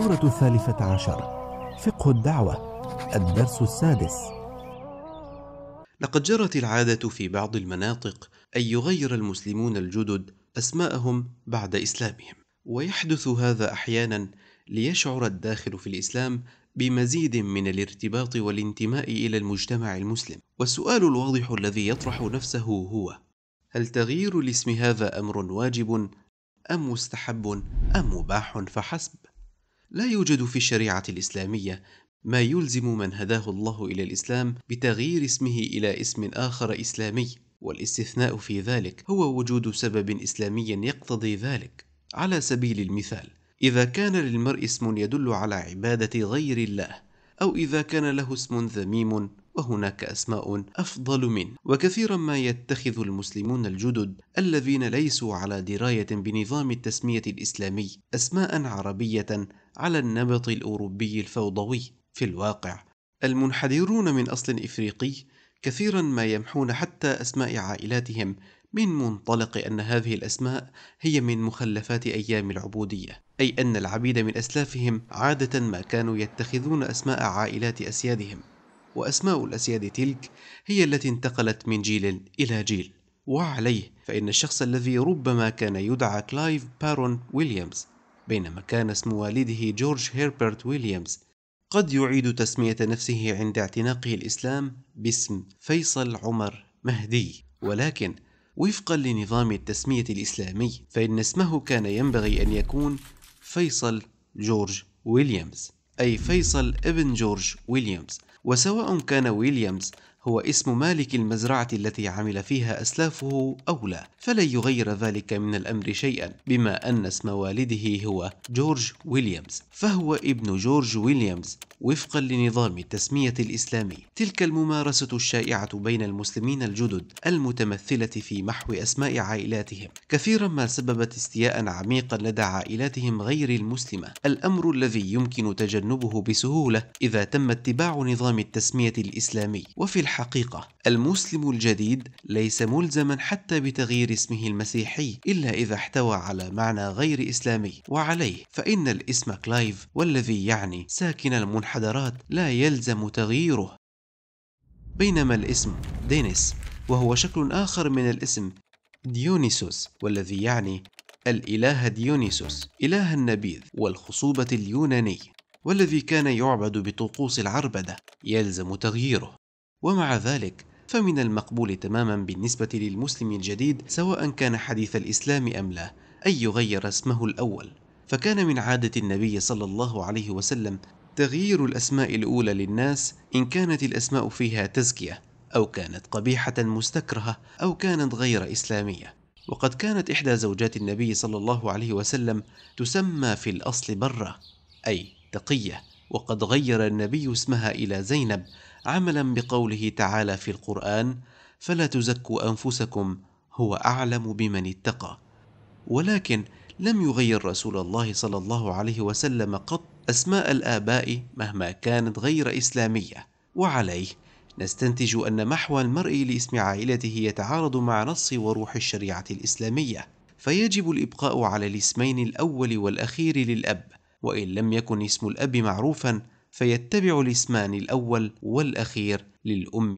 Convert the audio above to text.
الدورة الثالثة عشر. فقه الدعوة الدرس السادس. لقد جرت العادة في بعض المناطق أن يغير المسلمون الجدد أسماءهم بعد إسلامهم. ويحدث هذا أحيانا ليشعر الداخل في الإسلام بمزيد من الارتباط والانتماء إلى المجتمع المسلم. والسؤال الواضح الذي يطرح نفسه هو هل تغيير الاسم هذا أمر واجب أم مستحب أم مباح فحسب؟ لا يوجد في الشريعة الإسلامية ما يلزم من هداه الله إلى الإسلام بتغيير اسمه إلى اسم آخر إسلامي، والاستثناء في ذلك هو وجود سبب إسلامي يقتضي ذلك. على سبيل المثال، إذا كان للمرء اسم يدل على عبادة غير الله، أو إذا كان له اسم ذميم وهناك أسماء أفضل منه وكثيرا ما يتخذ المسلمون الجدد الذين ليسوا على دراية بنظام التسمية الإسلامي أسماء عربية على النمط الأوروبي الفوضوي في الواقع. المنحدرون من أصل إفريقي كثيرا ما يمحون حتى أسماء عائلاتهم من منطلق أن هذه الأسماء هي من مخلفات أيام العبودية أي أن العبيد من أسلافهم عادة ما كانوا يتخذون أسماء عائلات أسيادهم. وأسماء الأسياد تلك هي التي انتقلت من جيل إلى جيل. وعليه فإن الشخص الذي ربما كان يدعى كلايف بارون ويليامز بينما كان اسم والده جورج هيربرت ويليامز قد يعيد تسمية نفسه عند اعتناقه الإسلام باسم فيصل عمر مهدي. ولكن وفقا لنظام التسمية الإسلامي فإن اسمه كان ينبغي أن يكون فيصل جورج ويليامز أي فيصل ابن جورج ويليامز. وسواء كان ويليامز هو اسم مالك المزرعة التي عمل فيها أسلافه أو لا فلن يغير ذلك من الأمر شيئا بما أن اسم والده هو جورج ويليامز فهو ابن جورج ويليامز. وفقا لنظام التسمية الإسلامي تلك الممارسة الشائعة بين المسلمين الجدد المتمثلة في محو أسماء عائلاتهم. كثيرا ما سببت استياء عميقا لدى عائلاتهم غير المسلمة. الأمر الذي يمكن تجنبه بسهولة إذا تم اتباع نظام التسمية الإسلامي. وفي الحقيقة المسلم الجديد ليس ملزما حتى بتغيير اسمه المسيحي إلا إذا احتوى على معنى غير إسلامي. وعليه فإن الاسم كلايف والذي يعني ساكن المنحدرات لا يلزم تغييره. بينما الاسم دينيس وهو شكل آخر من الاسم ديونيسوس والذي يعني الإله ديونيسوس إله النبيذ والخصوبة اليوناني والذي كان يعبد بطقوس العربدة يلزم تغييره. ومع ذلك فمن المقبول تماما بالنسبة للمسلم الجديد سواء كان حديث الإسلام أم لا أن يغير اسمه الأول. فكان من عادة النبي صلى الله عليه وسلم تغيير الأسماء الأولى للناس إن كانت الأسماء فيها تزكية أو كانت قبيحة مستكرهة أو كانت غير إسلامية. وقد كانت إحدى زوجات النبي صلى الله عليه وسلم تسمى في الأصل برة أي تقية وقد غير النبي اسمها إلى زينب عملا بقوله تعالى في القرآن فلا تزكوا أنفسكم هو أعلم بمن اتقى ولكن لم يغير رسول الله صلى الله عليه وسلم قط أسماء الآباء مهما كانت غير إسلامية وعليه نستنتج أن محو المرء لاسم عائلته يتعارض مع نص وروح الشريعة الإسلامية فيجب الإبقاء على الاسمين الأول والأخير للأب وإن لم يكن اسم الأب معروفا فيتبع الاسمان الأول والأخير للأم.